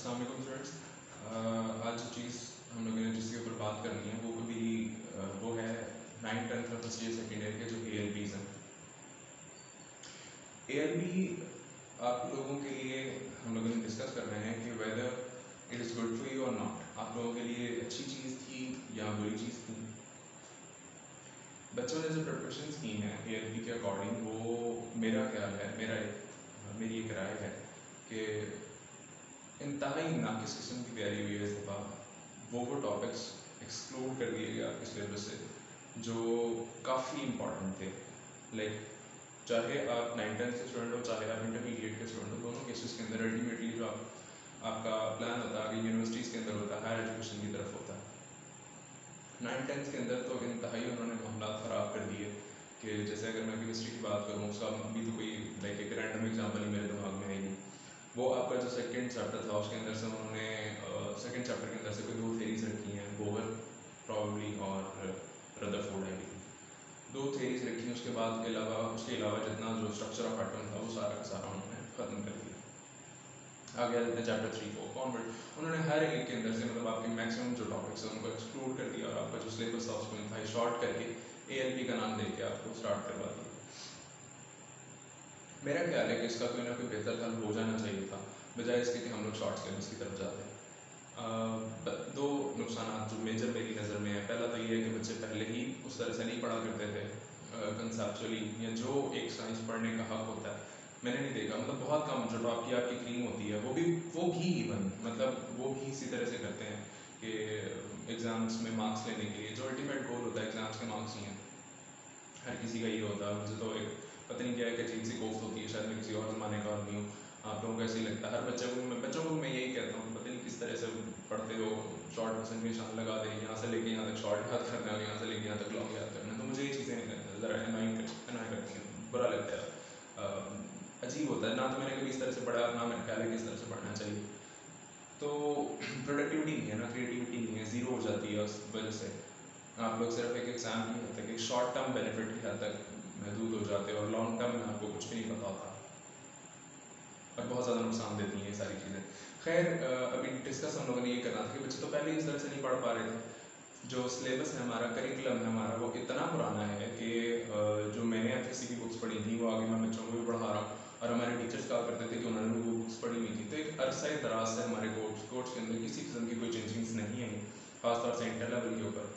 अस्सलाम वालेकुम स्टूडेंट्स आज जो चीज़ हम लोगों ने जिसके ऊपर बात करनी है, वो कभी वो है नाइन टेंथ और फ़र्स्ट ईयर सेकेंड ईयर के जो ए एल बीज हैं। ए एल बी आप लोगों के लिए हम लोगों ने डिस्कस कर रहे हैं कि whether it is good for you और नॉट आप लोगों के लिए अच्छी चीज़ थी या बुरी चीज़ थी? बच्चों ने जो प्रिपरेशन की हैं ए एल बी के अकॉर्डिंग वो मेरा ख्याल है, मेरा मेरी एक राय है कि इंतहाई नाकिस किस्म की तैयारी हुई है इस दफ़ा वो वो टॉपिक्स एक्सक्लूड कर दिए गए आपके सिलेबस से, जो काफ़ी इंपॉर्टेंट थे। लाइक चाहे आप नाइन टेंथ के स्टूडेंट हो, चाहे आप इंटरमीडिएट के स्टूडेंट हो, दोनों केसेस के अंदर अल्टीमेटली जो आप, आपका प्लान होता है यूनिवर्सिटीज़ के अंदर होता है हायर एजुकेशन की तरफ़ होता। है नाइन टेंथ के अंदर तो इंतहाई उन्होंने मामला ख़राब कर दिए कि जैसे अगर मैं केमिस्ट्री की बात करूँ, उसका अभी तो कोई लाइक एक रैंडम एग्ज़ाम्पल ही मेरे दिमाग में आएगी वो आपका जो सेकंड चैप्टर था, उसके अंदर से उन्होंने सेकंड चैप्टर के अंदर से कोई दो थेरीज रखी हैं बोवर प्रॉब्ली और रदरफोर्ड आई दो थेरीज रखी हैं, उसके बाद के अलावा, उसके अलावा जितना जो स्ट्रक्चर ऑफ़ एटम था, वो सारा का सारा उन्होंने ख़त्म कर दिया। आगे आते हैं चैप्टर थ्री फोर कॉन्वर्ट उन्होंने हर एक के अंदर से मतलब आपके मैक्सिमम जो टॉपिक्स हैं, उनको एक्सक्लूड कर दिया और आपका जो सिलेबस था, उसको इंतहा शॉर्ट करके ए का नाम दे के आपको स्टार्ट करवा दिया। मेरा ख्याल है कि इसका कोई ना कोई बेहतर हल हो जाना चाहिए था, बजाय इसके कि हम लोग शॉर्ट सिलेबस की तरफ़ जाते हैं। दो नुकसान जो मेजर मेरी नज़र में है। पहला तो ये है कि बच्चे पहले ही उस तरह से नहीं पढ़ा करते थे कंसेप्चुअली या जो एक साइंस पढ़ने का हक होता है। मैंने नहीं देखा मतलब बहुत कम जो टॉप की आपकी क्रीम होती है, वो भी वो भी इवन मतलब वो भी इसी तरह से करते हैं कि एग्ज़ाम्स में मार्क्स लेने के लिए। जो अल्टीमेट गोल होता है एग्ज़ाम्स के मार्क्स ही हैं। हर किसी का ये होता है, मुझे तो एक पता नहीं क्या है अजीब सी कोफ्त होती है, शायद मैं किसी और ज़माने का आदमी हूँ। आप लोगों को ऐसे ही लगता है। हर बच्चे को मैं बच्चों को मैं यही कहता हूँ, पता नहीं किस तरह से पढ़ते हो शॉर्ट पर्सन में निशान लगा दें, यहाँ से लेके यहाँ तक शॉर्ट याद करना है यहाँ से लेके यहाँ तक लॉन्ग याद करना तो मुझे ये चीज़ें ज़रा एनाई करती हैं। बुरा लगता है। अजीब होता है। ना तो मैंने कभी इस तरह से पढ़ा, ना मैंने ख्याल है कि तरह से पढ़ना चाहिए। तो प्रोडक्टिविटी नहीं है ना क्रिएटिविटी नहीं है ज़ीरो हो जाती है उस वजह से। आप लोग सिर्फ़ एक एग्ज़ाम की हद तक, एक शॉर्ट टर्म बेनिफिट की हद तक महदूद हो जाते हैं और लॉन्ग टर्म में आपको कुछ भी नहीं पता होता। और बहुत ज़्यादा नुकसान देती हैं ये सारी चीज़ें। खैर अभी डिस्कस हम लोगों ने ये करना था कि बच्चे तो पहले इस तरह से नहीं पढ़ पा रहे थे। जो सिलेबस है हमारा करिकुलम है हमारा, वो इतना पुराना है कि जो मैंने एफ़ की बुक्स पढ़ी थी, वो आगे मैं बच्चों को भी पढ़ा रहा हूँ। और हमारे टीचर्स कहा करते थे कि उन्होंने वो बुक्स पढ़ी हुई थी। तो एक अरसा दराज से हमारे कोर्स कोर्स के अंदर किसी किस्म की कोई चेंजिंग्स नहीं आई खासतौर से इंटर लेवल के ऊपर।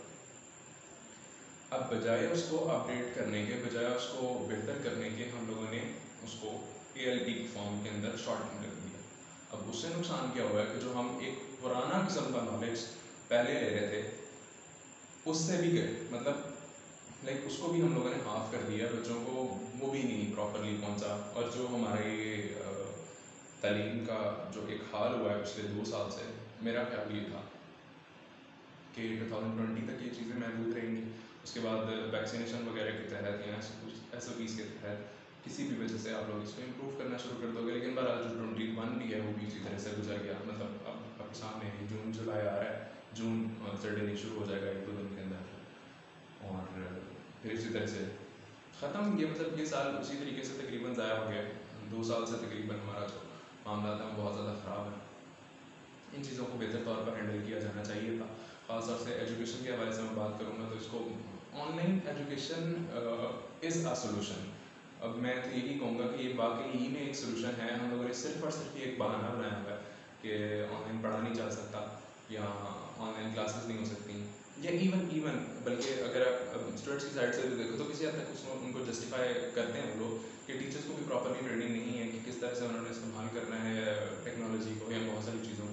अब बजाय उसको अपडेट करने के, बजाय उसको बेहतर करने के, हम लोगों ने उसको ए एल पी फॉर्म के अंदर शॉर्ट कर दिया। अब उससे नुकसान क्या हुआ कि जो हम एक पुराना किस्म का नॉलेज पहले ले रहे थे, उससे भी गए। मतलब लाइक उसको भी हम लोगों ने हाफ़ कर दिया, बच्चों को वो भी नहीं प्रॉपरली पहुँचा। और जो हमारे तालीम का जो एक हाल हुआ है पिछले दो साल से, मेरा ख्याल ये था कि 2020 तक ये चीज़ें महदूद रहेंगी। उसके बाद वैक्सीनेशन वगैरह के तहत या कुछ एस के तहत किसी भी वजह से आप लोग इसको इम्प्रूव करना शुरू कर दोगे, लेकिन बहरहाल जो ट्वेंटी वन भी है वो भी इसी तरह से गुजर गया। मतलब अब आपके सामने जून, जुलाई आ रहा है। जून सर्डे शुरू हो जाएगा एक दो दिन के अंदर। और फिर इसी तरह से ख़त्म। ये मतलब ये साल उसी तरीके से तकरीबन ज़ाया हो गया दो साल से तकरीबन हमारा जो मामला था बहुत ज़्यादा ख़राब है। इन चीज़ों को बेहतर तौर पर हैंडल किया जाना चाहिए था। ख़ासतौर से एजुकेशन के हवाले से मैं बात करूँगा तो इसको online education is a solution अब मैं तो यही कहूँगा कि ये वाकई ही में एक सोल्यूशन है। हम लोगों ने सिर्फ़ और सिर्फ़ एक बहाना बनाया हुआ है कि ऑनलाइन पढ़ा नहीं जा सकता या ऑनलाइन क्लासेस नहीं हो सकती। या इवन इवन बल्कि अगर आप स्टूडेंट्स की साइड से भी देखो तो किसी हद तक उसको उनको जस्टिफाई करते हैं वो लोग कि टीचर्स को भी प्रॉपरली ट्रेनिंग नहीं है कि किस तरह से उन्होंने इस्तेमाल करना है टेक्नोलॉजी को या बहुत सारी चीज़ों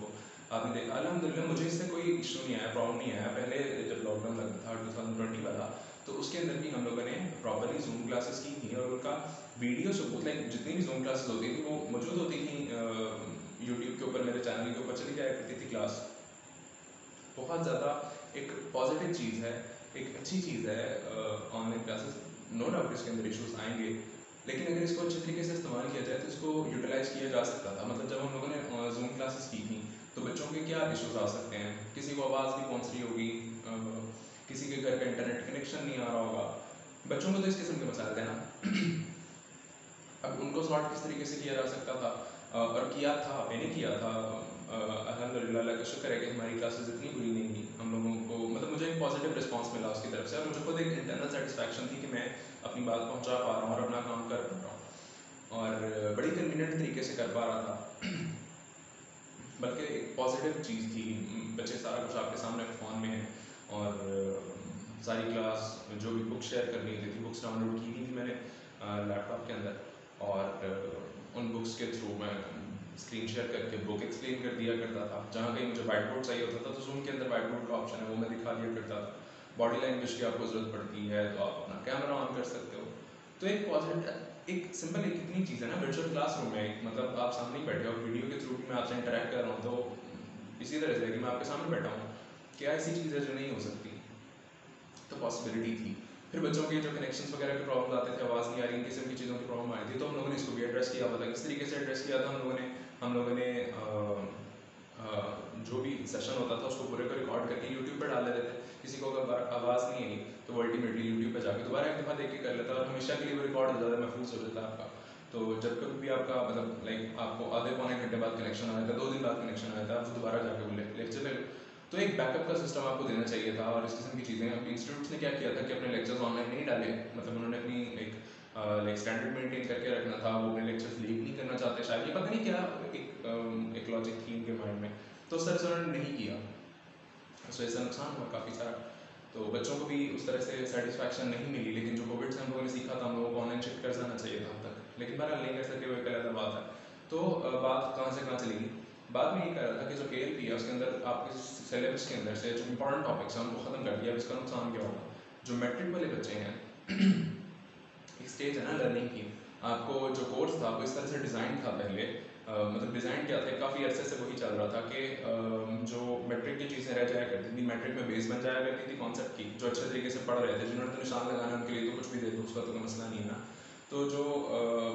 आपने देखा अलहमदिल्ला मुझे इससे कोई इशू नहीं आया प्रॉब्लम नहीं आया। पहले जब लॉकडाउन लगा था टू थाउज़ेंड ट्वेंटी वाला तो उसके अंदर भी हम लोगों ने प्रॉपरली जूम क्लासेस की थी और उनका वीडियो सबूत लाइक जितनी भी जूम क्लासेस होती थी, वो मौजूद होती थी यूट्यूब के ऊपर, मेरे चैनल के ऊपर चली जाया करती थी क्लास बहुत ज़्यादा एक पॉजिटिव चीज़ है, एक अच्छी चीज़ है ऑनलाइन क्लासेस नो डाउट इसके अंदर इश्यूज़ आएँगे, लेकिन अगर इसको अच्छे तरीके से इस्तेमाल किया जाए तो इसको यूटिलाइज किया जा सकता था। मतलब जब हम लोगों ने जूम क्लासेस की थी के क्या इश्यूज़ आ सकते हैं। किसी को आवाज़ नहीं पहुँच रही होगी किसी के घर का इंटरनेट कनेक्शन नहीं आ रहा होगा। बच्चों को तो इस किस्म के मसाले थे ना अब उनको सॉर्ट किस तरीके से किया जा सकता था? और किया था, मैंने किया था। अलहमदिल्ला का शुक्र है कि हमारी क्लासेस इतनी बुरी नहीं थी हम लोगों को मतलब मुझे एक पॉजिटिव रिस्पांस मिला उसकी तरफ़ से और मुझे खुद एक इंटरनल सेटिस्फैक्शन थी कि मैं अपनी बात पहुँचा पा रहा हूँ और अपना काम कर पा रहा हूँ। और बड़ी कन्वीनियंट तरीके से कर पा रहा था। बल्कि एक पॉजिटिव चीज़ थी बच्चे सारा कुछ आपके सामने फ़ोन में है और सारी क्लास जो भी बुक शेयर करनी होती थी बुक्स डाउनलोड की थी मैंने लैपटॉप के अंदर। और उन बुक्स के थ्रू मैं स्क्रीन शेयर करके बुक एक्सप्लेन कर दिया करता था। जहाँ कहीं मुझे वाइट बोर्ड चाहिए होता था तो जूम के अंदर वाइट बोर्ड का ऑप्शन है, वो मैं दिखा दिया करता था। बॉडी लैंग्वेज की आपको ज़रूरत पड़ती है तो आप अपना कैमरा ऑन कर सकते हो। तो एक पॉजिटिव एक सिंपल एक इतनी चीज़ है ना वर्चुअल क्लासरूम में मतलब आप सामने ही बैठे हो वीडियो के थ्रू भी मैं आपसे इंटरेक्ट कर रहा हूँ तो इसी तरह से कि मैं आपके सामने बैठा हूँ, क्या ऐसी चीज़ है जो नहीं हो सकती? तो पॉसिबिलिटी थी। फिर बच्चों के जो कनेक्शन वगैरह के प्रॉब्लम आते थे, आवाज़ नहीं आ रही किसी की चीज़ों की प्रॉब्लम आ रही थी तो हम लोगों ने इसको भी एड्रेस किया हुआ था किस तरीके से एड्रेस किया था हम लोगों ने? हम लोगों ने जो भी सेशन होता था, उसको पूरे को रिकॉर्ड करके यूट्यूब पर डाल देते थे। किसी को अगर आवाज़ नहीं आई तो वो अल्टीमेटली यूट्यूब पर जाकर दोबारा एक दफ़ा देख के कर लेता और हमेशा के लिए वो रिकॉर्ड हो जाता महफूज हो जाता आपका तो जब कभी भी आपका मतलब लाइक आपको आधे पौने घंटे बाद कनेक्शन आया था दो दिन बाद कनेक्शन आया था आप दोबारा जाकर वो लेक्चर ले तो एक बैकअप का सिस्टम आपको देना चाहिए था और इस किस्म की चीज़ें। अब इंस्टीट्यूट्स ने क्या किया था कि अपने लेक्चर्स ऑनलाइन नहीं डाले मतलब उन्होंने अपनी एक लाइक स्टैंडर्ड मेंटेन करके रखना था। वो अपने लेक्चर्स लीक नहीं करना चाहते। शायद ये पता नहीं क्या लॉजिक थी इनके माइंड में तो उस तरह से उन्होंने नहीं किया। सो ऐसा नुकसान हुआ काफ़ी सारा। तो बच्चों को भी उस तरह से सेटिस्फैक्शन नहीं मिली, लेकिन जो कोविड से हम लोगों ने सीखा था, हम लोगों को ऑनलाइन शिफ्ट कर जाना चाहिए था अब तक। लेकिन बहरहाल नहीं कर सके वो एक अलग बात है। तो बात कहाँ से कहाँ चली गई? बाद में ये कह रहा था कि जो पी है उसके अंदर आपके सिलेबस के अंदर से जो इंपॉर्टेंट टॉपिक्स हैं, उनको ख़त्म कर दिया, अब इसका नुकसान क्या होगा? जो मैट्रिक वाले बच्चे हैं, एक स्टेज है ना लर्निंग की। आपको जो कोर्स था, वो इस तरह से डिज़ाइन था पहले मतलब डिज़ाइन क्या था? काफ़ी अरसे से वही चल रहा था कि जो मैट्रिक की चीज़ें रह जाया करती थी मैट्रिक में बेस बन जाया करती थी कॉन्सेप्ट की, जो अच्छे तरीके से पढ़ रहे थे, जिन्होंने तो निशान लगाना उनके लिए तो कुछ भी दे दो, उसका तो कोई मसला नहीं है ना। तो जो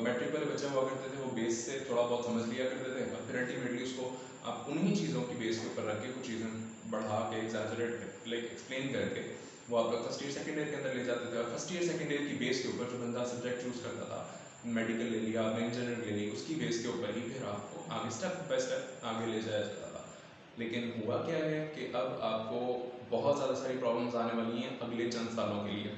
मैट्रिक वाले बच्चे हुआ करते थे, वो बेस से थोड़ा बहुत समझ लिया करते थे, और फिर अल्टीमेटली उसको आप उन्हीं चीज़ों की बेस के ऊपर रख के कुछ चीज़ें बढ़ा के एग्जैजरेट लाइक एक्सप्लेन करके, वो आप फ़र्स्ट ईयर सेकेंड ईयर के अंदर ले जाते थे, और फ़र्स्ट ईयर सेकेंड ईयर की बेस के ऊपर जो बंदा सब्जेक्ट चूज़ करता था मेडिकल ले लिया आपने इंजीनियरिंग ले ली, उसकी बेस के ऊपर ही फिर आपको आगे स्टेप बाय स्टेप आगे ले जाया जाता था। लेकिन हुआ क्या है कि अब आपको बहुत ज़्यादा सारी प्रॉब्लम्स आने वाली हैं अगले चंद सालों के लिए।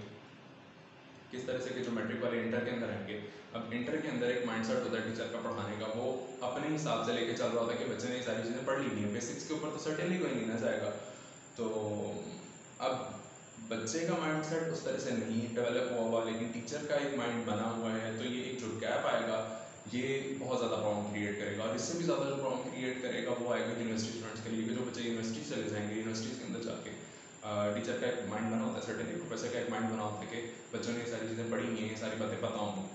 किस तरह से कि जो मैट्रिक वाले इंटर के अंदर आएँगे, अब इंटर के अंदर एक माइंडसेट होता है टीचर का पढ़ाने का, वो अपने हिसाब से लेके चल रहा होता है कि बच्चे ने ये सारी चीज़ें पढ़ ली हैं। बेसिक्स के ऊपर तो सर्टेनली कोई नहीं ना जाएगा। तो अब बच्चे का माइंडसेट उस तरह से नहीं डेवलप हुआ हुआ लेकिन टीचर का एक माइंड बना हुआ है तो ये एक जो गैप आएगा, ये बहुत ज़्यादा प्रॉब्लम क्रिएट करेगा। और इससे भी ज़्यादा जो प्रॉब्लम क्रिएट करेगा, वो आएगा यूनिवर्सिटी स्टूडेंट्स के लिए जो बच्चे यूनिवर्सिटी चले जाएँगे यूनिवर्सिटीज़ के अंदर जाके टीचर का एक माइंड बना होता है सर्टेनली प्रोफेसर का एक माइंड बना होता है कि बच्चों ने ये सारी चीज़ें पढ़ी हुई हैं, ये सारी बातें पता होंगी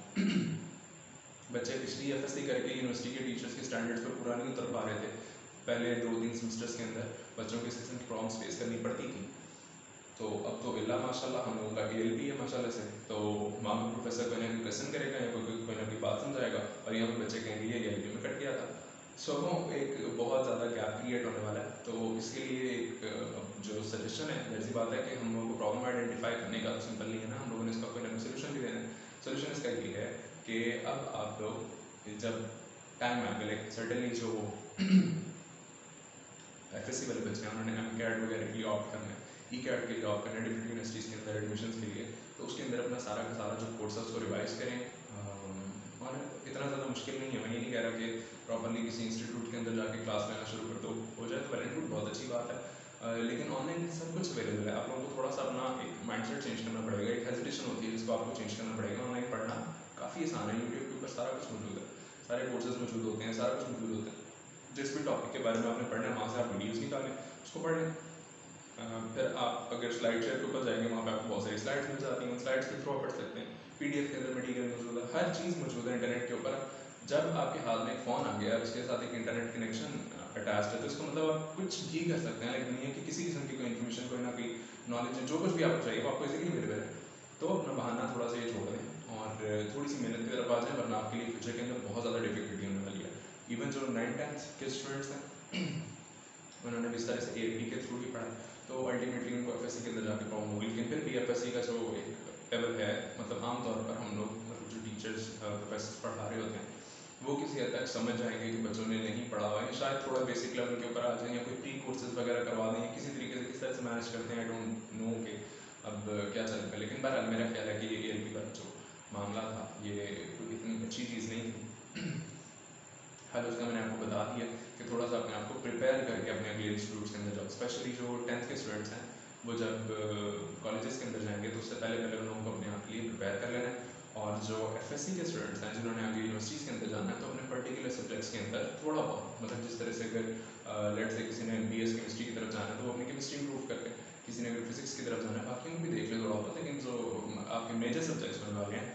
बच्चे पिछली एफ़ करके यूनिवर्सिटी के टीचर्स के स्टैंडर्ड्स पर पूरा नहीं उतर पा रहे थे, पहले दो तीन सेमेस्टर्स के अंदर बच्चों को इस किस्म की प्रॉब्लम्स फेस करनी पड़ती थी। तो अब तो इल्ला माशाल्लाह हम लोगों का एल है माशाल्लाह से। तो वहाँ पर प्रोफेसर कोई ना कोई क्वेश्चन करेगा या कोई कोई ना कोई बात समझाएगा और यहाँ पर बच्चे कहेंगे ये एल में कट गया था। सो so, एक बहुत ज़्यादा गैप क्रिएट होने वाला है। तो इसके लिए एक जो सजेशन है जैसी बात है कि हम लोगों को प्रॉब्लम आइडेंटिफाई करने का तो सिंपल नहीं है ना हम लोगों ने इसका कोई ना कोई सोल्यूशन भी देना है। सोल्यूशन इसका ये है कि अब आप लोग जब टाइम आ गए सर्टनली जो एफ़ एस सी वाले बच्चे हैं उन्होंने एम कैट वगैरह के लिए ऑप्ट करना है। ई कैट के लिए ऑप्ट करना डिफरेंट यूनिवर्सिटीज़ के अंदर एडमिशन के लिए तो उसके अंदर अपना सारा का सारा जो कोर्स है, उसको रिवाइज करें। और इतना ज़्यादा मुश्किल नहीं है। मैं ये नहीं कह रहा कि प्रॉपरली किसी इंस्टीट्यूट के अंदर जाके क्लास लेना शुरू कर दो। हो जाए तो वेल बहुत अच्छी बात है। लेकिन ऑनलाइन सब कुछ अवेलेबल है। आप लोगों को थोड़ा सा अपना एक माइंडसेट चेंज करना पड़ेगा। एक हेजिटेशन होती है जिसको आपको चेंज करना पड़ेगा। ऑनलाइन पढ़ना काफ़ी आसान है। यूट्यूब के ऊपर सारा कुछ मौजूद है। सारे कोर्सेज मौजूद होते हैं, सारा कुछ मौजूद होता है। जिस भी टॉपिक के बारे में आपने पढ़ना है, वहाँ से आप वीडियोज़ निकालें, उसको पढ़ लें। फिर आप अगर स्लाइड शेयर के ऊपर जाएँगे, वहाँ पे आपको बहुत सारी स्लाइड्स मिल जाती हैं। स्लाइड्स के थ्रू पढ़ सकते हैं। पीडीएफ के अंदर मटीरियल मौजूद है। हर चीज़ मौजूद है इंटरनेट के ऊपर। जब आपके हाथ में एक फ़ोन आ गया, उसके साथ एक इंटरनेट कनेक्शन अटैच है तो इसका मतलब आप कुछ भी कर सकते हैं। लेकिन दुनिया की किसी किस्म की कोई इन्फॉर्मेशन कोई ना कोई नॉलेज जो कुछ भी आपको चाहिए, वो आपको इजीली अवेलेबल है। तो अपना बहाना थोड़ा सा ये छोड़ दें। और थोड़ी सी मेहनत की तरफ़ आ जाए वरना आपके लिए फ्यूचर के अंदर बहुत ज़्यादा डिफिकल्टी होने वाली है। इवन जो नाइन टेंथ के स्टूडेंट्स हैं, उन्होंने भी इस तरह से ए के थ्रू ही पढ़ा तो अल्टीमेटली उनको एफ़ के अंदर जाके प्रॉब्लम होगी, लेकिन फिर भी एफ़ का जो एक लेवल है मतलब आमतौर पर हम लोग मतलब जो टीचर्स प्रोफेसर पढ़ा रहे होते हैं, वो किसी हद तक समझ जाएँगे कि बच्चों ने नहीं पढ़ा हुआ है शायद थोड़ा बेसिक लेवल के ऊपर आ जाए, या कोई प्री कोर्सेज वगैरह करवा दें किसी तरीके से किस तरह से मैनेज करते हैं आई डोंट नो के अब क्या चलेगा लेकिन बहरहाल मेरा ख्याल है कि ये एल का जो मामला था, ये कोई इतनी अच्छी चीज़ नहीं थी। हल उसका मैंने आपको बता दिया कि थोड़ा सा अपने आप को प्रिपेयर अपने इंस्टीट्यूट्स के अंदर जाओ स्पेशली जो टेंथ के स्टूडेंट्स हैं, वो जब कॉलेजेस के अंदर जाएँगे तो उससे पहले पहले उन लोगों को अपने आप के लिए प्रिपेयर कर लेना है। और जो एफ़ के स्टूडेंट्स हैं, जिन्होंने आगे यूनिवर्सिटीज़ के अंदर जाना है तो अपने पर्टिकुलर सब्जेक्ट्स के अंदर थोड़ा बहुत मतलब जिस तरह से अगर लेट से किसी ने बी एस केमिस्ट्री की तरफ़ जाना है तो वो अपनी केमिस्ट्री इंप्रूव करके, किसी ने अगर फिजिक्स की तरफ़ जाना है, बाकी भी देख ले थोड़ा बहुत, लेकिन जो आपके मेजर सब्जेक्ट्स होने वाले हैं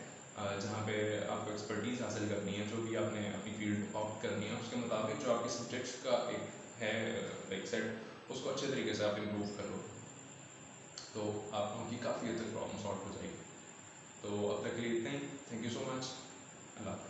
जहाँ पे आपको एक्सपर्टीज़ हासिल करनी है, जो भी आपने अपनी फ़ील्ड ऑप्ट करनी है, उसके मुताबिक जो आपके सब्जेक्ट्स का एक है लाइक सेट उसको अच्छे तरीके से आप इम्प्रूव कर तो आप उनकी काफ़ी हद तक प्रॉब्लम सॉल्व हो जाएगी। तो अब तक के लिए इतना ही। Thank you so much Allah half